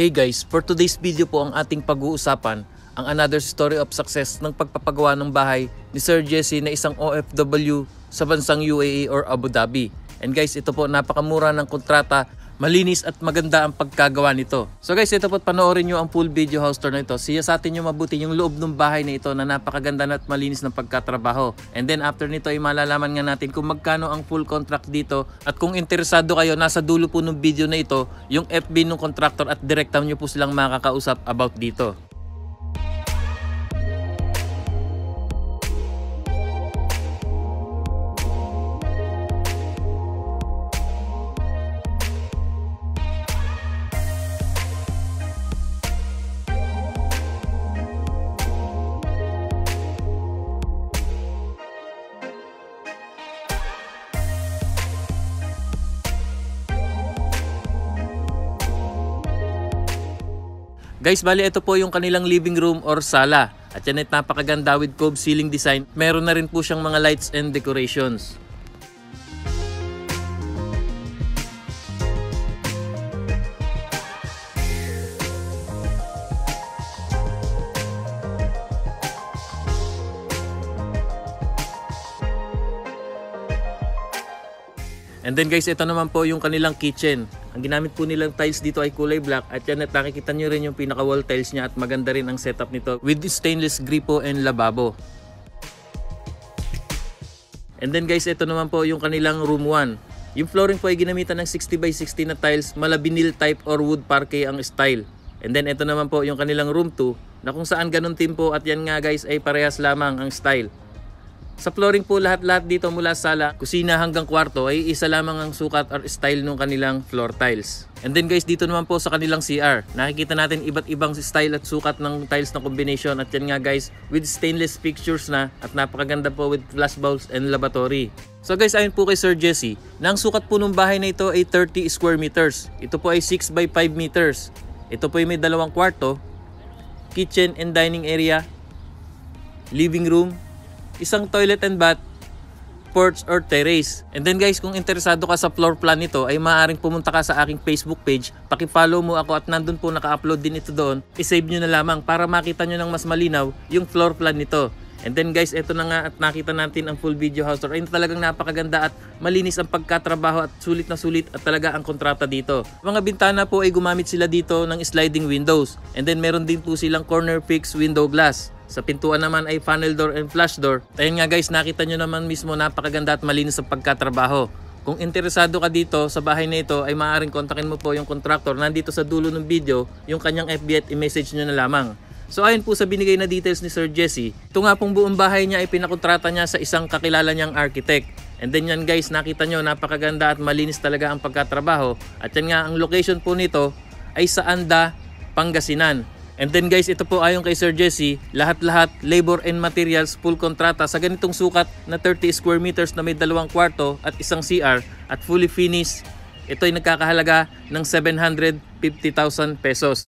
Hey guys, for today's video po ang ating pag-uusapan ang another story of success ng pagpapagawa ng bahay ni Sir Jesse na isang OFW sa bansang UAE or Abu Dhabi. And guys, ito po napakamura ng kontrata, malinis at maganda ang pagkagawa nito. So guys, ito po panoorin nyo ang full video house tour na ito. Siya sa atin nyo mabuti yung loob ng bahay na ito na napakaganda na at malinis ng pagkatrabaho. And then after nito ay malalaman nga natin kung magkano ang full contract dito at kung interesado kayo, nasa dulo po ng video na ito, yung FB ng contractor at direkta nyo po silang makakausap about dito. Guys, bali ito po yung kanilang living room or sala. At yan ay napakaganda with cove ceiling design. Meron na rin po siyang mga lights and decorations. And then guys, ito naman po yung kanilang kitchen. Ang ginamit po nilang tiles dito ay kulay black at yan at nakikita nyo rin yung pinaka wall tiles niya at maganda rin ang setup nito with stainless gripo and lababo. And then guys, ito naman po yung kanilang room 1. Yung flooring po ay ginamitan ng 60 by 60 na tiles, mala vinyl type or wood parquet ang style. And then ito naman po yung kanilang room 2 na kung saan ganun din po at yan nga guys ay parehas lamang ang style. Sa flooring po lahat-lahat dito mula sala, kusina hanggang kwarto ay isa lamang ang sukat or style ng kanilang floor tiles. And then guys, dito naman po sa kanilang CR, nakikita natin iba't ibang style at sukat ng tiles na combination. At yan nga guys, with stainless fixtures na at napakaganda po with flash bulbs and lavatory. So guys, ayon po kay Sir Jesse, na ang sukat po ng bahay na ito ay 30 square meters. Ito po ay 6 by 5 meters. Ito po ay may dalawang kwarto, kitchen and dining area, living room, isang toilet and bath, porch or terrace. And then guys, kung interesado ka sa floor plan nito, ay maaaring pumunta ka sa aking Facebook page. Paki-follow mo ako at nandun po naka-upload din ito doon. I-save nyo na lamang para makita nyo ng mas malinaw yung floor plan nito. And then guys, ito na nga at nakita natin ang full video house tour. Ay talagang napakaganda at malinis ang pagkatrabaho at sulit na sulit at talaga ang kontrata dito. Mga bintana po ay gumamit sila dito ng sliding windows. And then meron din po silang corner fixed window glass. Sa pintuan naman ay funnel door and flash door. Ayun nga guys, nakita nyo naman mismo napakaganda at malinis ang pagkatrabaho. Kung interesado ka dito sa bahay na ito ay maaaring kontakin mo po yung contractor nandito sa dulo ng video yung kanyang FB at i-message nyo na lamang. So ayon po sa binigay na details ni Sir Jesse, ito nga pong buong bahay niya ay pinakontrata niya sa isang kakilala niyang architect. And then yan guys, nakita nyo napakaganda at malinis talaga ang pagkatrabaho. At yan nga, ang location po nito ay sa Anda, Pangasinan. And then guys, ito po ayon kay Sir Jesse, lahat-lahat labor and materials full kontrata sa ganitong sukat na 30 square meters na may dalawang kwarto at isang CR at fully finished. Ito ay nagkakahalaga ng 750,000 pesos.